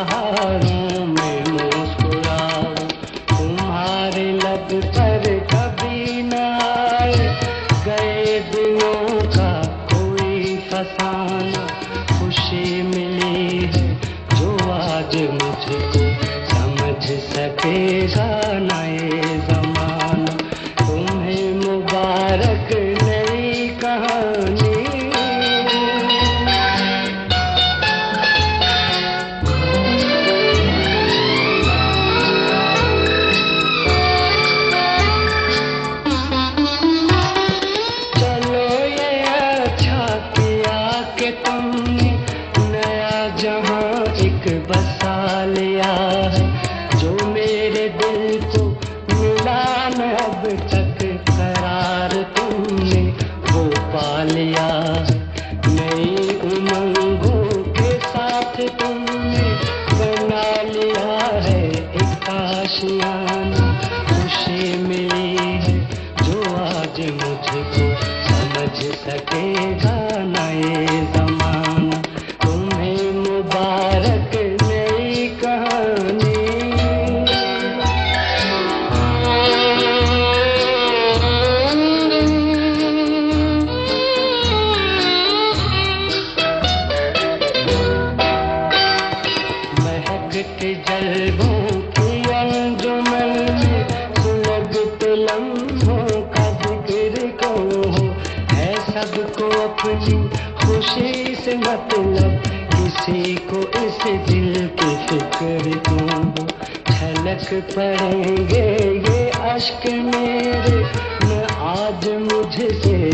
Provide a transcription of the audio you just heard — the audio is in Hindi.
बहारों में मुस्कुराओ। तुम्हारे लब पर कभी न कोई फसाना। खुशी मिली जो आज मुझको समझ सकेगा। जो मेरे दिल अब तक करार नई उमंगों के साथ बना लिया है खुशी जो आज मुझको समझ सकेगा। सबको अपनी खुशी से मतलब किसी को इस दिल के फ़िक्र दो। झलक पड़ेंगे ये अश्क मेरे, न आज मुझसे